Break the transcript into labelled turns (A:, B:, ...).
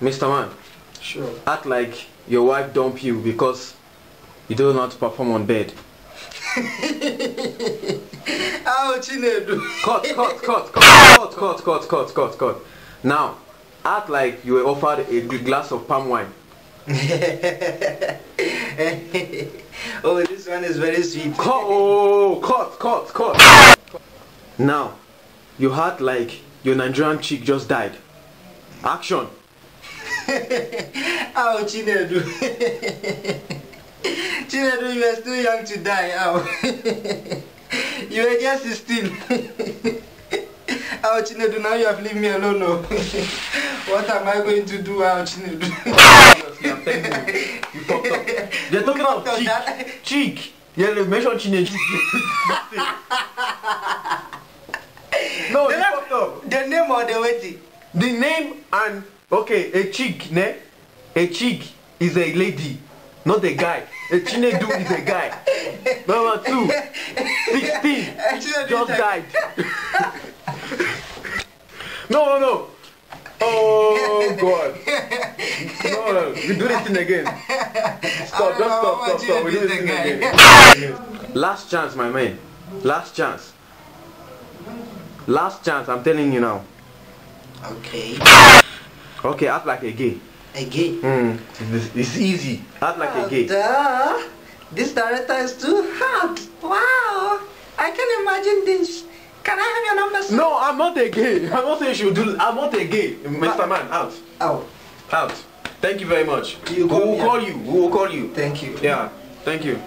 A: Mr. Man,
B: Sure.
A: act like your wife dump you because you don't know how to perform on bed.
B: Ow, Chinedu.
A: Cut, cut, cut, cut, cut, cut, cut, cut, cut. cut. Now, act like you were offered a glass of palm wine.
B: oh, this one is very sweet.
A: Cut, oh, cut, cut, cut. Now, you act like your Nigerian chick just died. Action.
B: Ow, Chinedu. Chinedu, you are still young to die. Ow. you are just 16. Ow, Chinedu, now you have leave me alone. Oh. what am I going to do, Ow, Chinedu?
A: You, fucked up. They're talking about cheek.
B: that-
A: Cheek. Yeah, they mentioned Chinedu. no,
B: The
A: you fucked up.
B: name, the name or the waiting?
A: The name and okay, a chick, ne? A chick is a lady, not a guy. A Chinedu is a guy. Number two, 16, just died. no, no, no. Oh God. No, no, we do this thing again. Stop, just stop, stop, stop. We do this thing again. Last chance, my man. Last chance. Last chance, I'm telling you now.
B: Okay.
A: Okay, act like a gay.
B: Again.
A: Mm, it's, it's easy. Act like a gay.
B: Duh. This director is too hot. Wow. I can imagine this. Can I have your number? sir?
A: No, I'm not a gay. I'm not saying should do. I'm not a gay. Mr. Man, out.
B: Out.
A: Out. Thank you very much.
B: You
A: we will call you. We will call you.
B: thank you.
A: Yeah. Thank you.